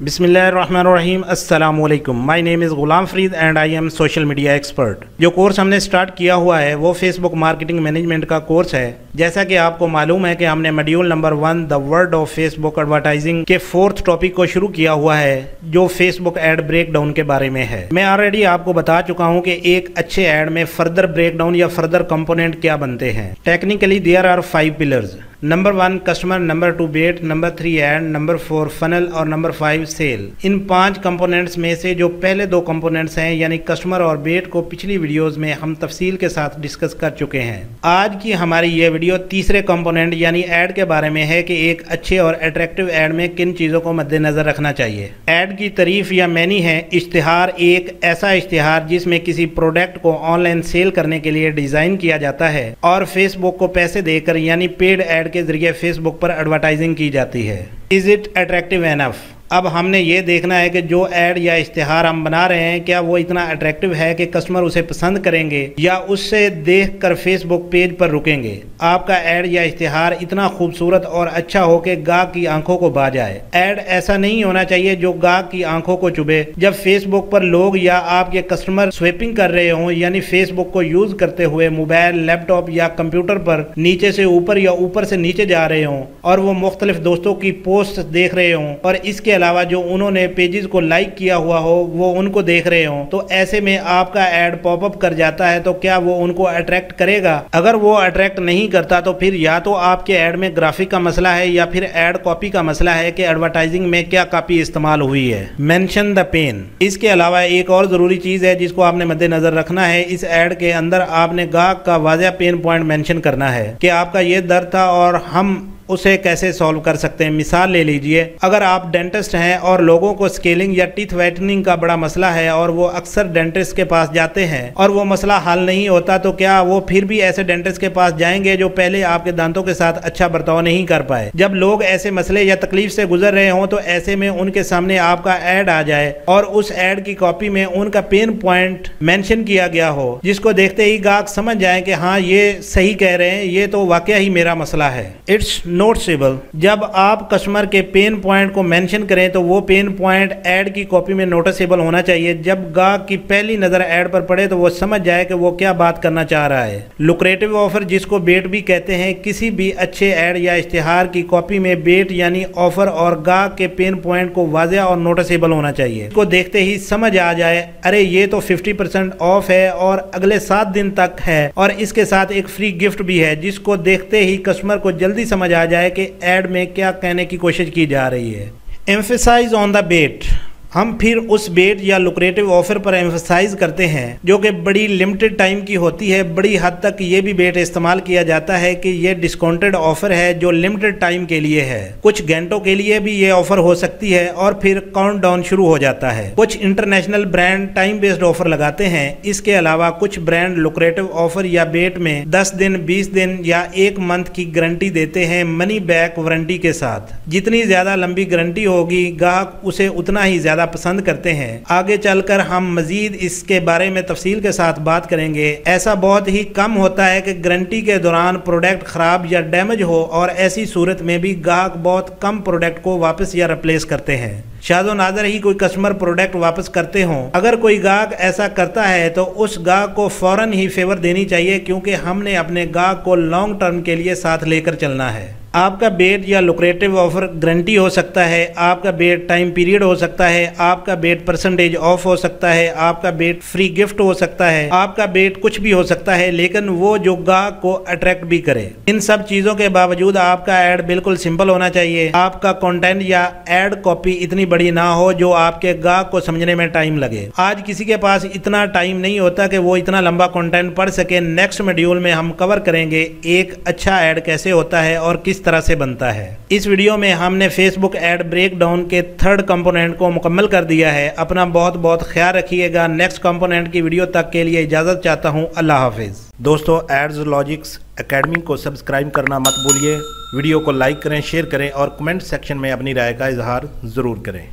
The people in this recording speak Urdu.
بسم اللہ الرحمن الرحیم، السلام علیکم۔ My name is Ghulam Farid and I am social media expert جو کورس ہم نے سٹارٹ کیا ہوا ہے، وہ فیس بک مارکیٹنگ مینجمنٹ کا کورس ہے۔ جیسا کہ آپ کو معلوم ہے کہ ہم نے module number one the world of Facebook advertising کے فورتھ ٹاپک کو شروع کیا ہوا ہے، جو Facebook ad breakdown کے بارے میں ہے۔ میں آلریڈی آپ کو بتا چکا ہوں کہ ایک اچھے ایڈ میں فردر بریک ڈاؤن یا فردر کمپوننٹ کیا بنتے ہیں۔ Technically there are five pillars number one customer, number two bait, number three and number four funnel اور نمبر فائیو سیل۔ ان پانچ کمپوننٹس میں سے جو پہلے دو کمپوننٹس ہیں یعنی کسٹمر اور بیٹ کو پچھلی ویڈیوز میں ہم تفصیل کے ساتھ ڈسکس کر چکے ہیں۔ آج کی ہماری یہ ویڈیو تیسرے کمپوننٹ یعنی ایڈ کے بارے میں ہے کہ ایک اچھے اور اٹریکٹیو ایڈ میں کن چیزوں کو مد نظر رکھنا چاہیے۔ ایڈ کی تعریف یا مینی ہے اشتہار، ایک ایسا اشتہار جس میں کسی پروڈکٹ کو آن لائن سیل کرنے کے لیے ڈیزائن کیا جاتا ہے اور فیس بک کو پیسے دے کر یعنی پیڈ ایڈ کے ذریعے فیس بک پر ایڈورٹائزنگ کی جاتی ہے۔ از اٹ اٹریکٹیو اینف اب ہم نے یہ دیکھنا ہے کہ جو ایڈ یا اشتہار ہم بنا رہے ہیں، کیا وہ اتنا اٹریکٹیو ہے کہ کسٹمر اسے پسند کریں گے یا اس سے دیکھ کر فیس بک پیج پر رکیں گے؟ آپ کا ایڈ یا اشتہار اتنا خوبصورت اور اچھا ہو کہ گاہک کی آنکھوں کو با جائے۔ ایڈ ایسا نہیں ہونا چاہیے جو گاہک کی آنکھوں کو چبے جب فیس بک پر لوگ یا آپ کے کسٹمر سویپنگ کر رہے ہوں یعنی فیس بک کو یوز کرتے ہوئے موبائل لیپ ٹاپ یا کمپیوٹر پر نیچے سے اوپر یا اوپر سے نیچے جا رہے ہوں اور وہ مختلف دوستوں کی پوسٹ دیکھ رہے ہوں اور اس کے علاوہ جو انہوں نے پیجز کو لائک کیا ہوا ہو، وہ ان کو دیکھ رہے ہوں۔ تو ایسے میں آپ کا ایڈ پاپ اپ کر جاتا ہے، تو کیا وہ ان کو اٹریکٹ کرے گا؟ اگر وہ اٹریکٹ نہیں کرتا، تو پھر یا تو آپ کے ایڈ میں گرافک کا مسئلہ ہے یا پھر ایڈ کاپی کا مسئلہ ہے کہ ایڈورٹائزنگ میں کیا کاپی استعمال ہوئی ہے۔ مینشن دا پین اس کے علاوہ ایک اور ضروری چیز ہے، جس کو آپ نے مد نظر رکھنا ہے، اس ایڈ کے اندر آپ نے گاہک کا واضح پین پوائنٹ مینشن کرنا ہے کہ آپ کا یہ درد تھا اور ہم اسے کیسے سولو کر سکتے ہیں؟ مثال لے لیجیے۔ اگر آپ ڈینٹسٹ ہیں اور لوگوں کو سکیلنگ یا ٹیتھ ویٹننگ کا بڑا مسئلہ ہے اور وہ اکثر ڈینٹسٹ کے پاس جاتے ہیں اور وہ مسئلہ حل نہیں ہوتا، تو کیا وہ پھر بھی ایسے ڈینٹسٹ کے پاس جائیں گے جو پہلے آپ کے دانتوں کے ساتھ اچھا برتاؤ نہیں کر پائے؟ جب لوگ ایسے مسئلے یا تکلیف سے گزر رہے ہوں، تو ایسے میں ان کے سامنے آپ کا ایڈ آ جائے اور اس ایڈ کی کاپی میں ان کا پین پوائنٹ مینشن کیا گیا ہو، جس کو دیکھتے ہی گاہک سمجھ جائیں کہ ہاں یہ صحیح کہہ رہے ہیں، یہ تو واقعہ ہی میرا مسئلہ ہے۔ اٹس نوٹسیبل جب آپ کسٹمر کے پین پوائنٹ کو مینشن کریں تو وہ پین پوائنٹ ایڈ کی کاپی میں نوٹسیبل ہونا چاہیے۔ جب گاہک کی پہلی نظر ایڈ پر پڑے تو وہ سمجھ جائے کہ وہ کیا بات کرنا چاہ رہا ہے۔ لوکریٹو آفر جس کو بیٹ بھی کہتے ہیں، کسی بھی اچھے ایڈ یا اشتہار کی کاپی میں بیٹ یعنی آفر اور گاہک کے پین پوائنٹ کو واضح اور نوٹسیبل ہونا چاہیے۔ اس کو دیکھتے ہی سمجھ آ جائے، ارے یہ تو ففٹی پرسنٹ آف ہے اور اگلے سات دن تک ہے اور اس کے ساتھ ایک فری گفٹ بھی ہے، جس کو دیکھتے ہی کسٹمر کو جلدی سمجھ آ جائے کہ ایڈ میں کیا کہنے کی کوشش کی جا رہی ہے۔ ایمفیسائز آن دا بیٹ ہم پھر اس بیٹ یا لوکریٹو آفر پر ایمفسائز کرتے ہیں، جو کہ بڑی لمٹڈ ٹائم کی ہوتی ہے۔ بڑی حد تک یہ بھی بیٹ استعمال کیا جاتا ہے کہ یہ ڈسکاؤنٹڈ آفر ہے جو لمٹڈ ٹائم کے لیے ہے۔ کچھ گھنٹوں کے لیے بھی یہ آفر ہو سکتی ہے اور پھر کاؤنٹ ڈاؤن شروع ہو جاتا ہے۔ کچھ international brand time based offer لگاتے ہیں۔ اس کے علاوہ کچھ برانڈ لوکریٹو آفر یا بیٹ میں دس دن، بیس دن یا ایک منتھ کی گارنٹی دیتے ہیں منی بیک وارنٹی کے ساتھ۔ جتنی زیادہ لمبی گارنٹی ہوگی، گاہک اسے اتنا ہی زیادہ زیادہ پسند کرتے ہیں۔ آگے چل کر ہم مزید اس کے بارے میں تفصیل کے ساتھ بات کریں گے۔ ایسا بہت ہی کم ہوتا ہے کہ گرنٹی کے دوران پروڈکٹ خراب یا ڈیمیج ہو اور ایسی صورت میں بھی گاہک بہت کم پروڈکٹ کو واپس یا ریپلیس کرتے ہیں۔ شاید و نادر ہی کوئی کسٹمر پروڈکٹ واپس کرتے ہوں۔ اگر کوئی گاہک ایسا کرتا ہے تو اس گاہک کو فوراً ہی فیور دینی چاہیے کیونکہ ہم نے اپنے گاہک کو لانگ ٹرم کے لیے ساتھ لے کر چلنا ہے۔ آپ کا بیٹ یا لوکریٹو آفر گارنٹی ہو سکتا ہے، آپ کا بیٹ ٹائم پیریڈ ہو سکتا ہے، آپ کا بیٹ پرسنٹیج آف ہو سکتا ہے، آپ کا بیٹ فری گفٹ ہو سکتا ہے، آپ کا بیٹ کچھ بھی ہو سکتا ہے، لیکن وہ جو گاہک کو اٹریکٹ بھی کرے۔ ان سب چیزوں کے باوجود آپ کا ایڈ بالکل سمپل ہونا چاہیے۔ آپ کا کانٹینٹ یا ایڈ کاپی اتنی بڑی نہ ہو جو آپ کے گاہک کو سمجھنے میں ٹائم لگے۔ آج کسی کے پاس اتنا ٹائم نہیں ہوتا کہ وہ اتنا لمبا کانٹینٹ پڑھ سکے۔ نیکسٹ میڈیول میں ہم کور کریں گے ایک اچھا ایڈ کیسے ہوتا ہے اور کس کس طرح سے بنتا ہے۔ اس ویڈیو میں ہم نے Facebook ad breakdown کے تھرڈ کمپوننٹ کو مکمل کر دیا ہے۔ اپنا بہت بہت خیال رکھیے گا۔ نیکسٹ کمپوننٹ کی ویڈیو تک کے لیے اجازت چاہتا ہوں۔ اللہ حافظ۔ دوستو ایڈز لاجکس اکیڈمی کو سبسکرائب کرنا مت بھولیے۔ ویڈیو کو لائک کریں شیئر کریں اور کمنٹ سیکشن میں اپنی رائے کا اظہار ضرور کریں۔